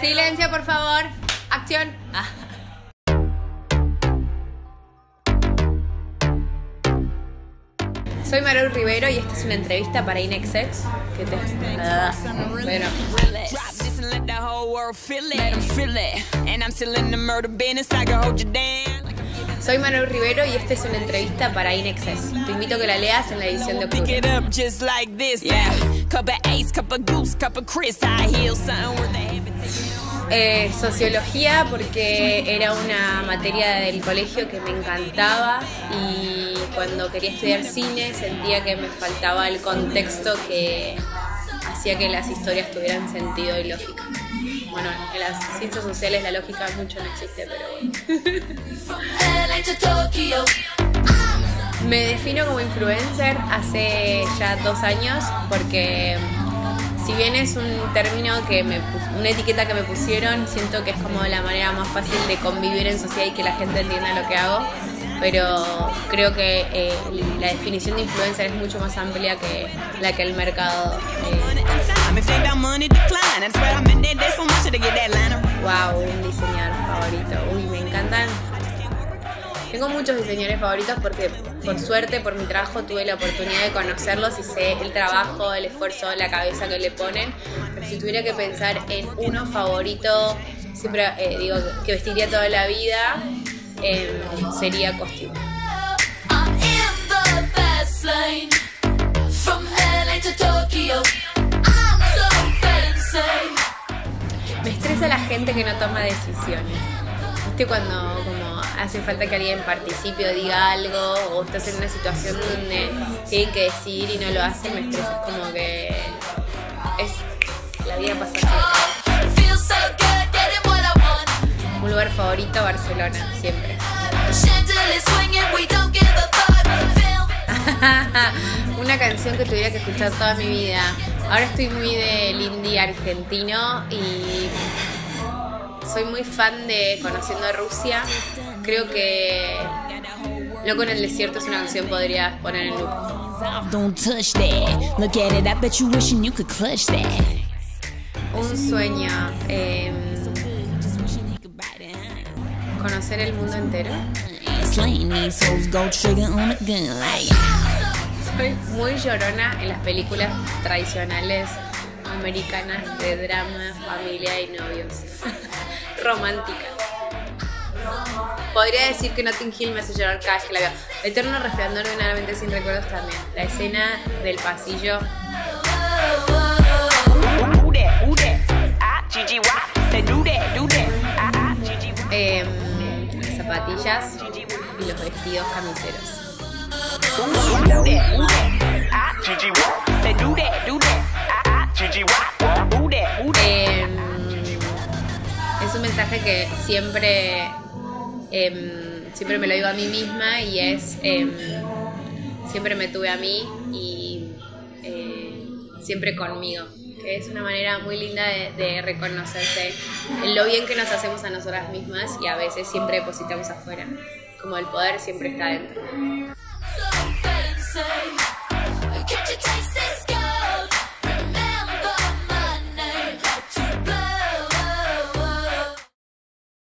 Silencio, por favor. Acción. Soy Marol Rivero y esta es una entrevista para Inexex. Que te... Ah, bueno. Soy Manuel Rivero y esta es una entrevista para Inexcess. Te invito a que la leas en la edición de octubre. Yeah. Eh, sociología porque era una materia del colegio que me encantaba y cuando quería estudiar cine sentía que me faltaba el contexto que hacía que las historias tuvieran sentido y lógica. Bueno, en las ciencias sociales la lógica mucho no existe, pero bueno. Me defino como influencer hace ya dos años porque si bien es un término que me una etiqueta que me pusieron, siento que es como la manera más fácil de convivir en sociedad y que la gente entienda lo que hago. Pero creo que eh, la definición de influencer es mucho más amplia que la que el mercado. eh, wow, un diseñador favorito. Uy, me encantan. Tengo muchos diseñadores favoritos porque por suerte, por mi trabajo, tuve la oportunidad de conocerlos y sé el trabajo, el esfuerzo, la cabeza que le ponen. Pero si tuviera que pensar en uno favorito, siempre eh, digo que vestiría toda la vida, eh, sería Costume. Me estresa la gente que no toma decisiones. ¿Viste cuando como hace falta que alguien participe o diga algo o estás en una situación donde tienen que decidir y no lo hacen? Me estresa. Es como que es la vida pasa así. Feels so good getting what I want. Un lugar favorito, Barcelona, siempre. Una canción que tuviera que escuchar toda mi vida. Ahora estoy muy del indie argentino y soy muy fan de Conociendo a Rusia. Creo que Loco en el desierto es una canción que podrías poner en loop. Un sueño. eh, it. conocer el mundo entero. Soy muy llorona en las películas tradicionales americanas de drama, familia y novios. Romántica. Podría decir que Notting Hill me hace llorar cada vez que la veo. Eterno resplandor de una mente sin recuerdos también. La escena del pasillo. Las zapatillas y los vestidos camiseros. Es un mensaje que siempre, em, siempre me lo digo a mí misma y es, em, siempre me tuve a mí y eh, siempre conmigo. Que es una manera muy linda de, de reconocerse lo bien que nos hacemos a nosotras mismas y a veces siempre depositamos afuera. Como el poder siempre está dentro.